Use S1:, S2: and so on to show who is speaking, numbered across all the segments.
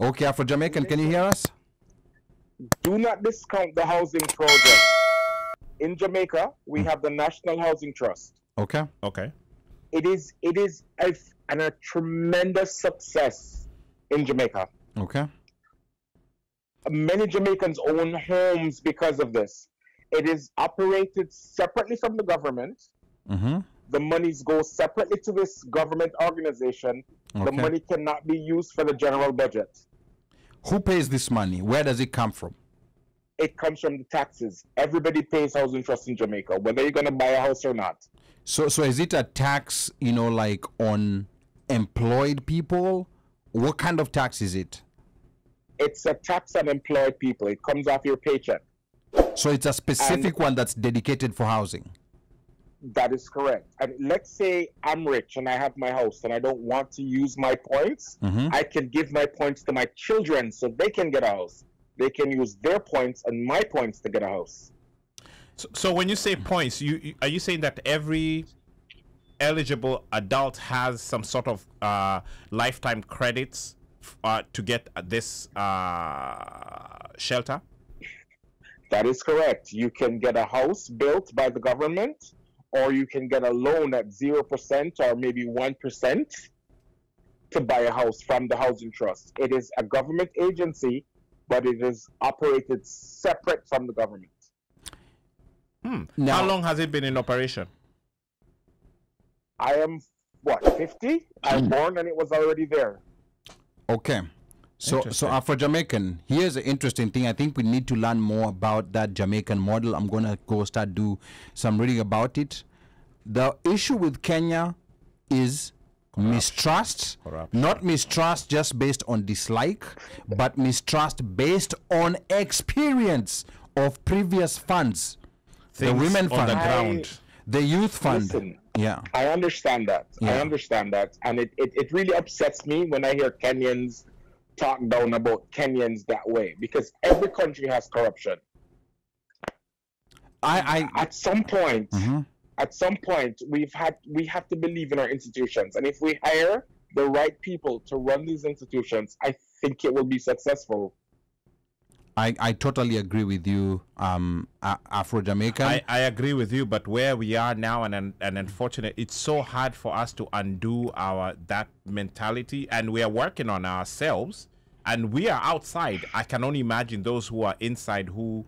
S1: Okay, Afro Jamaican, can you hear us?
S2: Do not discount the housing project. In Jamaica, we hmm. have the National Housing Trust.
S1: Okay.
S3: Okay.
S2: It is it is a, and a tremendous success in Jamaica.
S1: Okay.
S2: Many Jamaicans own homes because of this. It is operated separately from the government.
S1: Mm-hmm.
S2: The monies go separately to this government organization. The money cannot be used for the general budget.
S1: Who pays this money? Where does it come from?
S2: It comes from the taxes. Everybody pays housing trust in Jamaica, whether you're going to buy a house or not.
S1: So, so is it a tax, you know, like on employed people? What kind of tax is it?
S2: It's a tax on employed people. It comes off your paycheck.
S1: So it's a specific one that's dedicated for housing.
S2: That is correct. And let's say I'm rich and I have my house and I don't want to use my points.
S1: Mhm.
S2: I can give my points to my children so they can get a house. They can use their points and my points to get a house.
S3: So, so when you say points, you, you are you saying that every eligible adult has some sort of uh, lifetime credits f- uh, to get this uh, shelter?
S2: That is correct. You can get a house built by the government, or you can get a loan at 0% or maybe 1% to buy a house from the Housing Trust. It is a government agency, but it is operated separate from the government.
S3: Hmm.
S1: Now-
S3: How long has it been in operation?
S2: I am, what, 50? I'm born and it was already there.
S1: Okay. So, so. Afro Jamaican, here's an interesting thing. I think we need to learn more about that Jamaican model. I'm gonna go start do some reading about it. The issue with Kenya is mistrust,
S3: Corruption.
S1: not mistrust just based on dislike, but mistrust based on experience of previous funds. the
S3: Things
S1: women
S3: on
S1: fund,
S3: the ground.
S1: The youth fund.
S2: Listen,
S1: yeah.
S2: I understand that. I understand that. And it, it, it really upsets me when I hear Kenyans talk down about Kenyans that way because every country has corruption.
S1: I, I
S2: At some point,
S1: Mhm.
S2: at some point, we've had we have to believe in our institutions. And if we hire the right people to run these institutions, I think it will be successful.
S1: I, I totally agree with you, um, Afro Jamaican.
S3: I, I agree with you, but where we are now, and and and unfortunate, it's so hard for us to undo our that mentality, and we are working on ourselves, and we are outside. I can only imagine those who are inside who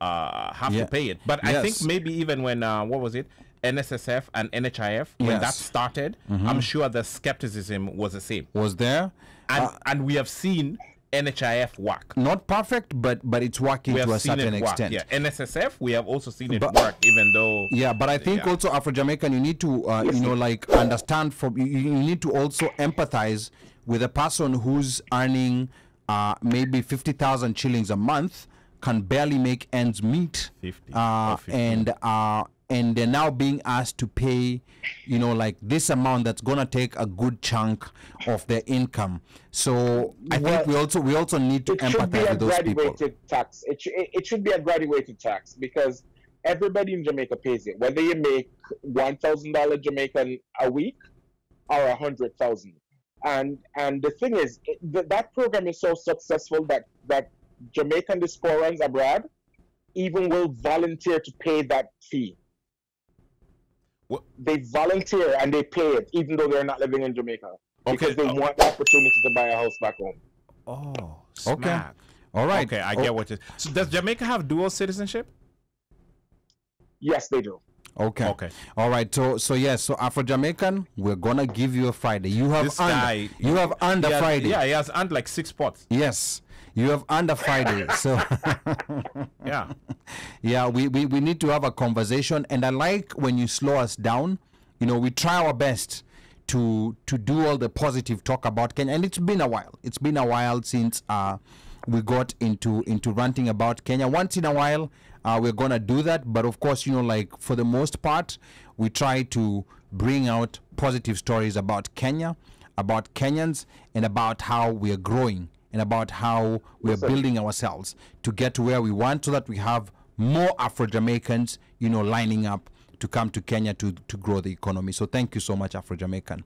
S3: uh, have
S1: Yeah.
S3: to pay it. But I think maybe even when uh, what was it, NSSF and NHIF, when that
S1: Yes. Mm-hmm.
S3: started, I'm sure the skepticism was the same,
S1: was there.
S3: and
S1: Uh,
S3: and we have seen NHIF work.
S1: not perfect, but but it's working to a certain extent.
S3: Yeah, NSSF, we have also seen it
S1: But-
S3: work, even though
S1: Yeah, but I think
S3: Yeah.
S1: also Afro Jamaican, you need to, uh, you know, like understand from you, you need to also empathize with a person who's earning uh, maybe fifty thousand shillings a month, can barely make ends meet,
S3: 50
S1: uh,
S3: 50.
S1: and uh, and they're now being asked to pay, you know, like this amount that's gonna take a good chunk of their income. So I
S2: Well,
S1: think we also we also need to empathize with those people.
S2: it should be a
S1: with those people.
S2: graduated tax. It, sh- it it should be a graduated tax because everybody in Jamaica pays it, whether you make one thousand dollar Jamaican a week or a hundred thousand. And and the thing is, it, th- that program is so successful that that Jamaican diasporans abroad even will volunteer to pay that fee.
S3: Wha-
S2: They volunteer and they pay it, even though they're not living in Jamaica, because they
S3: uh,
S2: want the opportunity to buy a house back home.
S3: Oh,
S1: Okay. All right.
S3: Okay, I
S1: Oh,
S3: get what it. So does Jamaica have dual citizenship?
S2: Yes, they do.
S1: Okay.
S3: Okay.
S1: All right. So so yes. So Afro Jamaican, we're gonna give you a Friday. You have
S3: This
S1: earned.
S3: guy,
S1: you have earned a Friday.
S3: Yeah, he has earned like six spots.
S1: Yes. You have a Friday. so
S3: Yeah.
S1: yeah, we, we we need to have a conversation. And I like when you slow us down. You know, we try our best to to do all the positive talk about Kenya. And it's been a while. It's been a while since uh we got into into ranting about Kenya. Once in a while, uh, we're gonna do that. But of course, you know, like for the most part, we try to bring out positive stories about Kenya, about Kenyans, and about how we are growing and about how we're
S2: Listen.
S1: building ourselves to get to where we want so that we have more Afro Jamaicans, you know, lining up to come to Kenya to, to grow the economy. So thank you so much, Afro Jamaican.